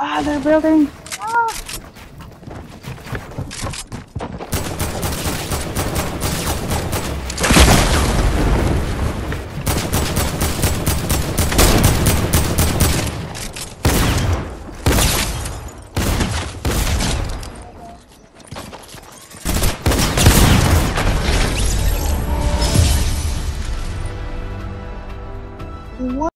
Ah, they're building. Ah. What?